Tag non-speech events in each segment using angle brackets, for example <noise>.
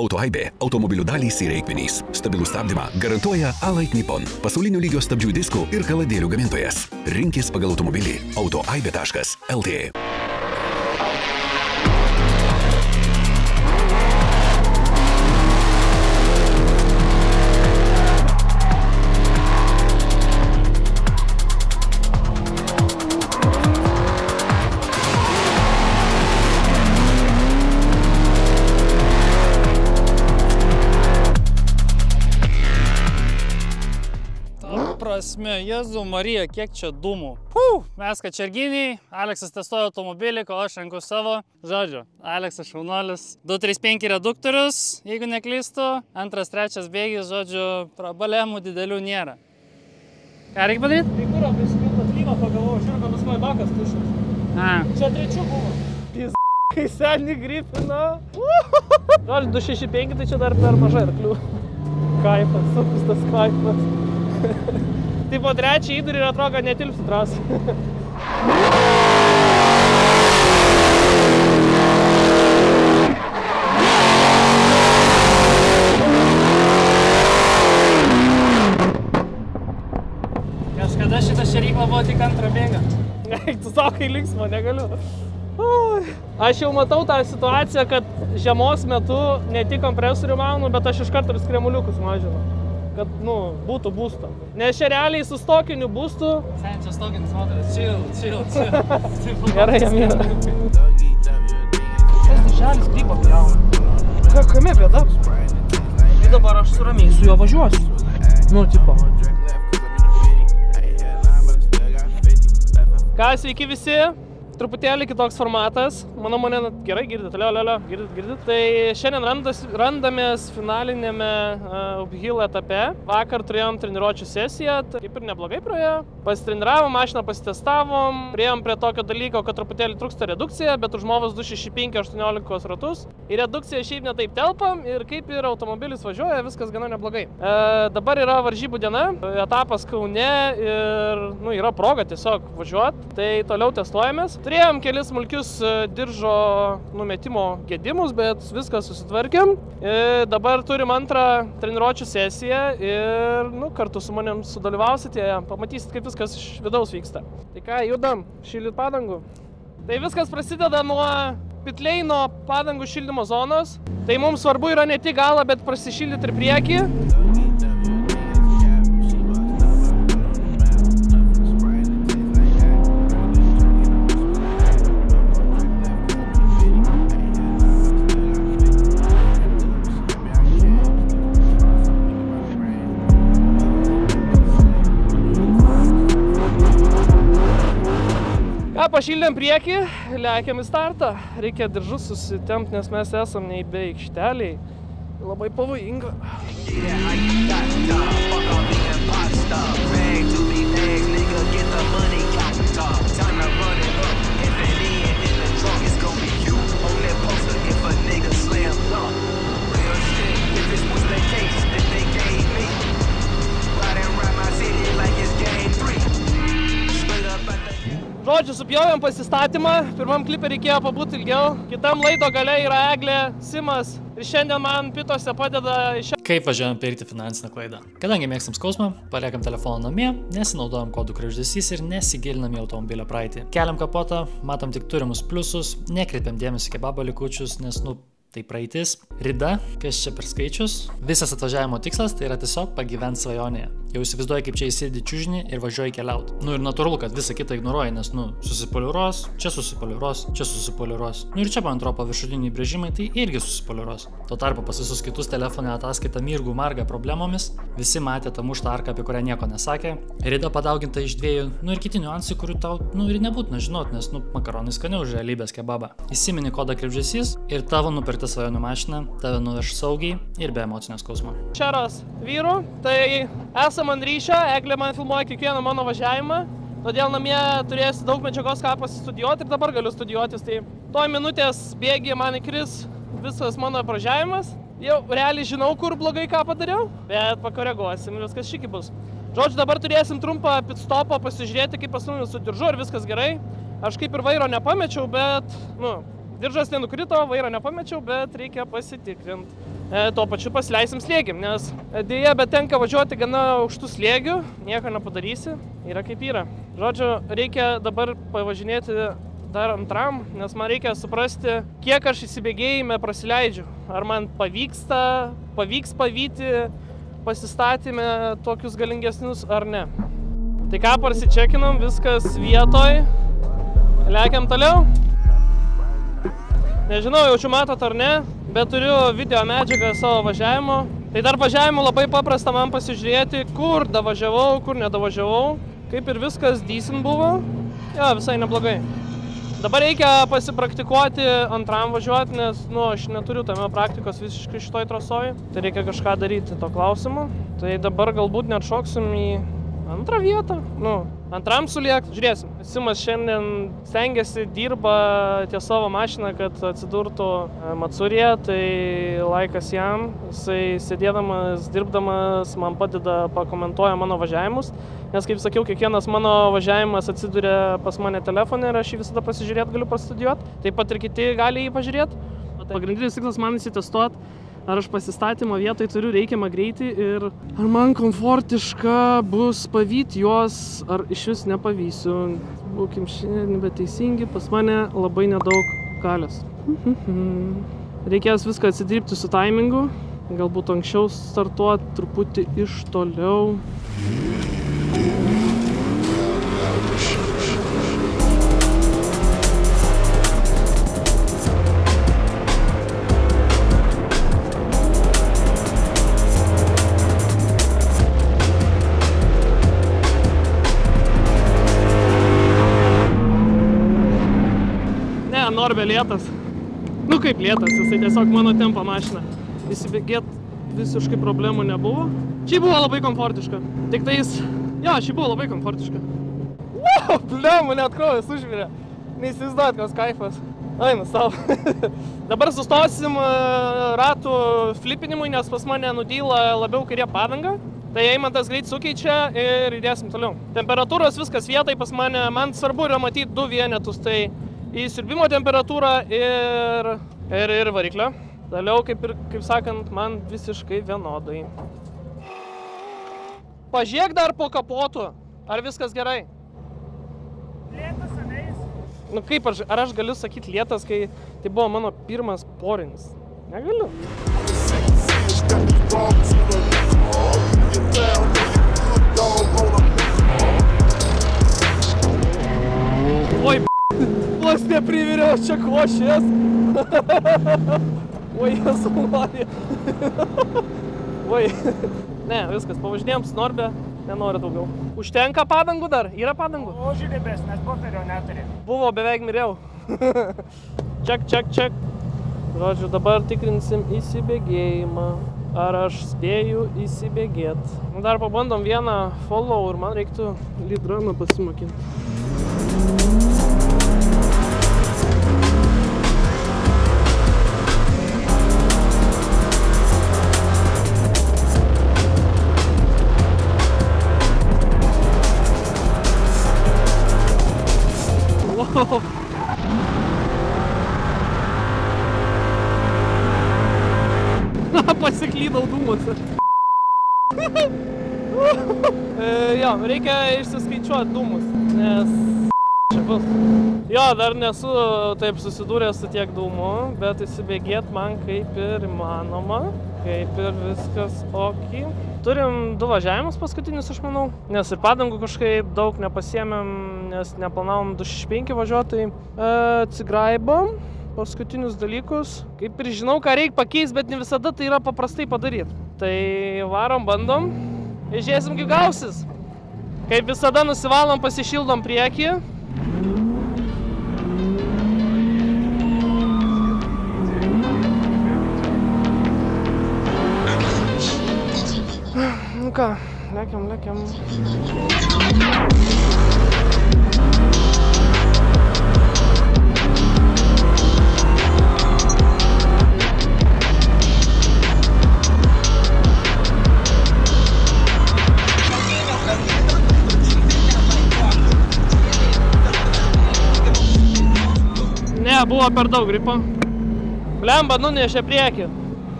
Autoaibė - automobilių dalys ir reikmenys. Stabilų stabdymą garantuoja Alait Nippon - pasaulinio lygio stabdžių diskų ir kaladėlių gamintojas. Rinkis pagal automobilį autoaibė.lt. prasme, Jėzų Marija, kiek čia dūmų. Puh, mes kačerginiai, Aleksas testuoja automobilį, kol aš renku savo. Žodžiu, Aleksas Šaunuolis, 235 reduktorius, jeigu neklystu, antras, trečias bėgis, žodžiu, prabalemų didelių nėra. Ką reikia padaryti? Kai kur apsipilta tlyvą pagalvojau, žiūrėjau, kad nuskoja bakas tuščias. A, Čia trečių buvo. Pis, kai <laughs> senį gripina. Gal 265, tai čia dar per mažai arklių. Kaifas, sukus tas kaifas. Tai po trečią įdurį ir atrodo, kad netilpsi trasą. kažkada šitą šeryklą buvo tik antrą bėgą. Tu savo, kai linksmo, negaliu. Aš jau matau tą situaciją, kad žiemos metu ne tik kompresorių maunu, bet aš iš karto ir skremuliukus mažinu. Kad, nu, būtų būsto. Nes čia realiai su stokiniu būstu. Sen čia stoginis moteris, chill, chill, chill. <laughs> Gerai, jam yra. Tas diželis grybo pjauna. Ką, kame bėda? Tai dabar aš suramiai su juo važiuosiu. Nu, tipo. Ką, sveiki visi? Truputėlį kitoks formatas. Manau, mane gerai girdite, lio, lio, lio, girdit, girdit. Tai šiandien randas, randamės finalinėme uh, uphill etape. Vakar turėjom treniruočio sesiją, tai kaip ir neblogai praėjo. Pasitreniravom, mašiną pasitestavom, priejom prie tokio dalyko, kad truputėlį trūksta redukcija, bet už movas 265 18 ratus. Į redukciją šiaip netaip telpam ir kaip ir automobilis važiuoja, viskas gana neblogai. E, dabar yra varžybų diena, etapas Kaune ir nu, yra proga tiesiog važiuoti, tai toliau testuojamės. Turėjom kelis smulkius e, diržo numetimo gedimus, bet viską susitvarkėm. E, dabar turim antrą treniruočio sesiją ir nu, kartu su manim sudalyvausite, pamatysit, kaip viskas iš vidaus vyksta. Tai ką, judam, šildyt padangų. Tai viskas prasideda nuo pitleino padangų šildymo zonos. Tai mums svarbu yra ne tik galą, bet prasišildyti ir priekį. Ką, pašildėm priekį, lekiam į startą. Reikia diržus susitempti, nes mes esam nei be aikšteliai. Labai pavojinga. Žodžiu, supjovėm pasistatymą, pirmam klipė reikėjo pabūti ilgiau, kitam laido gale yra Eglė Simas ir šiandien man pitose padeda iš Kaip važiuojam pirkti finansinę klaidą? Kadangi mėgstam skausmą, paliekam telefoną namie, nesinaudojam kodų kregždesys ir nesigilinam į automobilio praeitį. Keliam kapotą, matom tik turimus pliusus, nekreipiam dėmesį kebabo likučius, nes, nu, tai praeitis. Rida, kas čia per skaičius? Visas atvažiavimo tikslas tai yra tiesiog pagyventi svajonėje. Jau įsivaizduoji, kaip čia įsėdi čiūžinį ir važiuoji keliauti. Nu ir natūralu, kad visą kitą ignoruoji, nes, nu, susipoliruos, čia susipoliruos, čia susipoliruos. Nu ir čia, man atrodo, viršutiniai brėžimai tai irgi susipoliruos. Tuo tarpu pas visus kitus telefonė ataskaita mirgų marga problemomis, visi matė tą muštą arką, apie kurią nieko nesakė. Rida padauginta iš dviejų, nu ir kiti niuansai, kurių tau, nu ir nebūtina žinot, nes, nu, makaronai skaniau už realybės kebabą. Įsimeni kodą krepžesys ir tavo nupirkta svajonių mašina tave nuveš saugiai ir be emocinio skausmo. Čeros vyrų, tai esam ant ryšio, Eglė man filmuoja kiekvieną mano važiavimą, todėl namie turėsiu daug medžiagos, ką pasistudijuoti ir dabar galiu studijuotis. Tai toj minutės bėgi man įkris visas mano pražiavimas. Jau realiai žinau, kur blogai ką padariau, bet pakoreguosim ir viskas šiki bus. Žodžiu, dabar turėsim trumpą pitstopą pasižiūrėti, kaip pas mumis su diržu, ar viskas gerai. Aš kaip ir vairo nepamečiau, bet, nu, diržas nenukrito, vairo nepamečiau, bet reikia pasitikrinti. e, tuo pačiu pasileisim slėgim, nes dėja, bet tenka važiuoti gana aukštų slėgių, nieko nepadarysi, yra kaip yra. Žodžiu, reikia dabar pavažinėti dar antram, nes man reikia suprasti, kiek aš įsibėgėjime prasileidžiu. Ar man pavyksta, pavyks pavyti pasistatymę tokius galingesnius ar ne. Tai ką, parsičekinam, viskas vietoj. Lekiam toliau. Nežinau, jaučiu matot ar ne, bet turiu video medžiagą savo važiavimo. Tai dar važiavimo labai paprasta man pasižiūrėti, kur davažiavau, kur nedavažiavau. Kaip ir viskas decent buvo. Jo, visai neblogai. Dabar reikia pasipraktikuoti antram važiuoti, nes nu, aš neturiu tame praktikos visiškai šitoj trasoj. Tai reikia kažką daryti to klausimu. Tai dabar galbūt net šoksim į antrą vietą. Nu, antram suliek, žiūrėsim. Simas šiandien stengiasi, dirba ties savo mašiną, kad atsidurtų e, Matsurė, tai laikas jam. Jisai sėdėdamas, dirbdamas man padeda, pakomentuoja mano važiavimus. Nes, kaip sakiau, kiekvienas mano važiavimas atsiduria pas mane telefone ir aš jį visada pasižiūrėti galiu pastudijuoti. Taip pat ir kiti gali jį pažiūrėti. Pagrindinis tikslas man įsitestuoti, ar aš pasistatymo vietoj turiu reikiamą greitį ir ar man komfortiška bus pavyti juos, ar iš vis nepavysiu. Būkim šiandien beteisingi, pas mane labai nedaug galios. <laughs> Reikės viską atsidirbti su taimingu, galbūt anksčiau startuoti, truputį iš toliau. Ne, Norbė lėtas. Nu kaip lėtas, jisai tiesiog mano tempo mašina. Įsibėgėt visiškai problemų nebuvo. Čia buvo labai komfortiška. Tik tais, jo, čia buvo labai komfortiška. Wow, blemu, net kraujas užvirė. Neįsivaizduojat, koks kaifas. Eina savo. <laughs> Dabar sustosim e, ratų flipinimui, nes pas mane nudyla labiau kairė padanga. Tai Eimantas greit sukeičia ir judėsim toliau. Temperatūros viskas vietai pas mane, man svarbu yra matyti du vienetus, tai į siurbimo temperatūrą ir, ir, ir variklio. Toliau, kaip ir, kaip sakant, man visiškai vienodai. Pažiūrėk dar po kapotu, ar viskas gerai. Lėtas aneis. Nu kaip aš, ar aš galiu sakyti lėtas, kai tai buvo mano pirmas porinis? Negaliu. Oi, vos nepriviriau čia košės. <laughs> Oi, esu Marija. <laughs> Oi. Ne, viskas, pavažinėjom su Norbė, nenoriu daugiau. Užtenka padangų dar? Yra padangų? O žydibės, nes poferio neturi. Buvo beveik miriau. <laughs> Ček, ček, ček. Žodžiu, dabar tikrinsim įsibėgėjimą. Ar aš spėju įsibėgėti. Nu, dar pabandom vieną follow ir man reiktų lead runą pasimokinti. <laughs> Pasiklydau dūmuose. <laughs> e, jo, reikia išsiskaičiuoti dūmus, nes <laughs> čia bus. Jo, dar nesu taip susidūręs su tiek dūmų, bet įsibėgėt man kaip ir įmanoma, kaip ir viskas ok. Turim du važiavimus paskutinius, aš manau, nes ir padangų kažkaip daug nepasiemėm, nes neplanavom 265 važiuoti. E, atsigraibom paskutinius dalykus. Kaip ir žinau, ką reikia pakeisti, bet ne visada tai yra paprastai padaryti. Tai varom, bandom. Ir žiūrėsim, kaip gausis. Kaip visada nusivalom, pasišildom priekį. Nu ką, lekiam, lekiam. Buvo per daug gripo. Blemba nunešė priekį.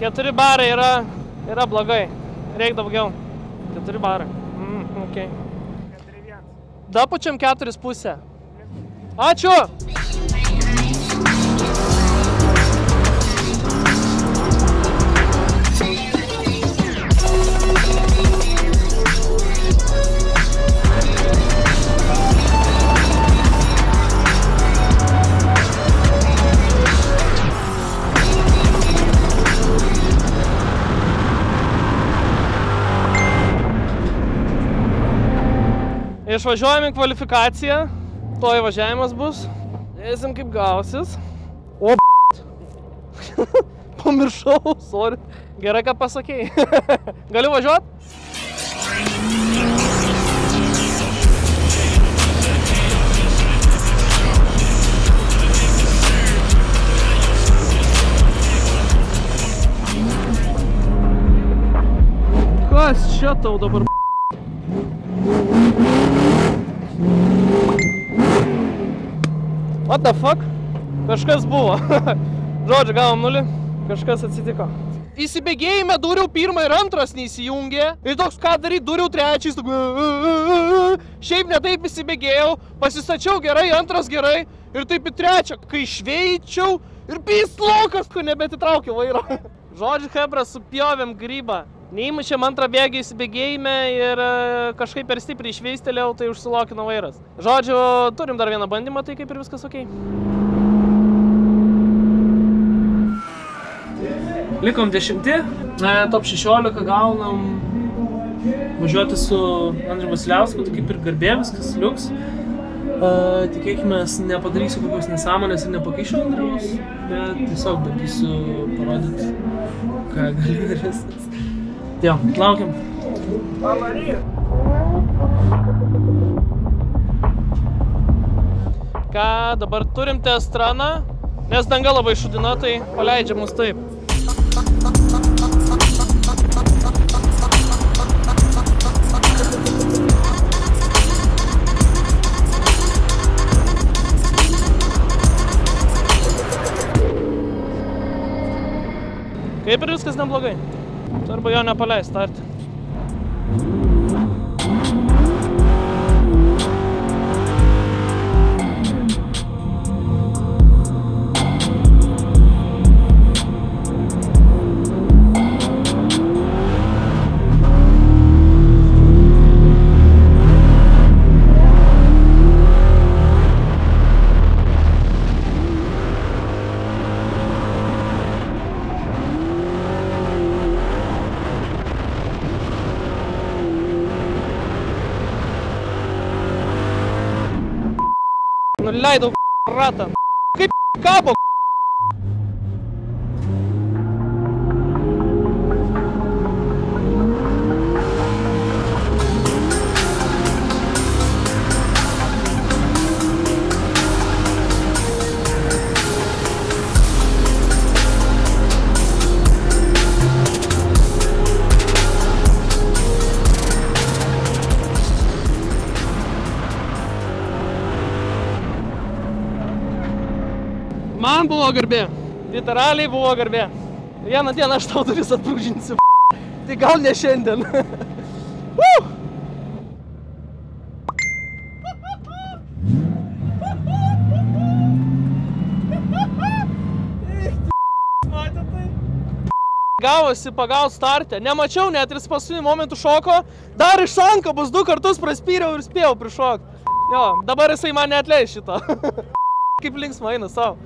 Keturi barai yra, yra blogai. Reikia daugiau. Keturi barai. Mm. 4-1. Dapučiam keturis pusę. Ačiū! Išvažiuojam į kvalifikaciją. To įvažiavimas bus. Žiūrėsim kaip gausis. O, <laughs> pamiršau, sorry. Gerai, kad pasakėjai. <laughs> Galiu važiuoti? Kas čia tau dabar? What the fuck? Kažkas buvo. <laughs> Žodžiu, gavom nulį, kažkas atsitiko. Įsibėgėjime duriau pirmą ir antras neįsijungė. Ir toks ką daryti, duriau trečiais. Šiaip netaip įsibėgėjau, pasistačiau gerai, antras gerai. Ir taip į trečią, kai šveičiau ir pyslokas, kur nebetitraukiau vairo. <laughs> Žodžiu, Hebra, supjovėm grybą. Neįmušėm antrą bėgį įsibėgėjime ir e, kažkaip per stipriai išveistelėjau, tai užsilokino vairas. Žodžiu, turim dar vieną bandymą, tai kaip ir viskas ok. Likom dešimti, top 16 gaunam važiuoti su Andriu Vasiliausku, tai kaip ir garbė viskas liuks. Uh, tikėkime, nepadarysiu kokios nesąmonės ir nepakeišiu Andriaus, bet tiesiog bandysiu parodyti, ką galiu ir viskas. Jo, laukiam. Ką dabar turim testraną, nes danga labai šudina, tai paleidžia mus taip. Kaip ir viskas neblogai. Arba jo nepaleist starti. Nuleidau ratą. Kaip kabo. Man buvo garbė. Literaliai buvo garbė. Vieną dieną aš tau duris atprūžinsiu. Tai gal ne šiandien. <laughs> Woo! Gavosi pagaut startę. Nemačiau net ir paskutiniu momentu šoko. Dar iš anko bus du kartus praspyriau ir spėjau prišokti. Jo, dabar jisai man neatleis šito. <laughs> Kaip linksma eina savo.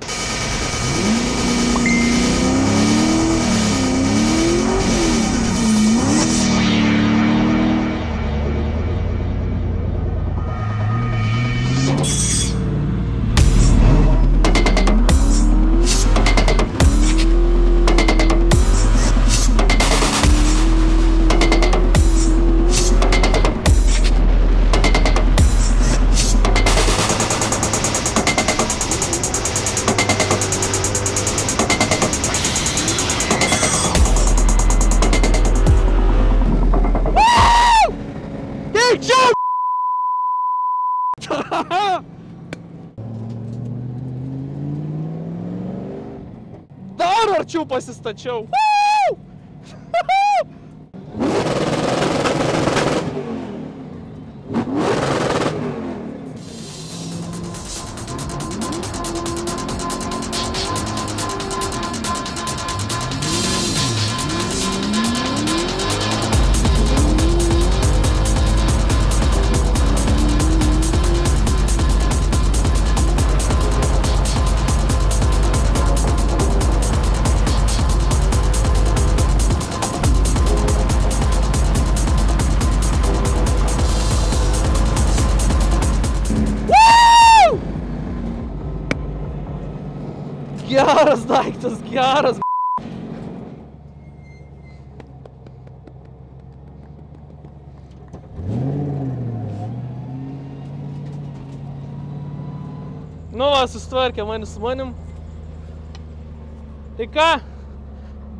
arčiau pasistačiau. <laughs> Nu, va, sustvarkė mane su manim. Tai ką,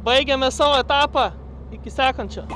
baigiame savo etapą iki sekančio.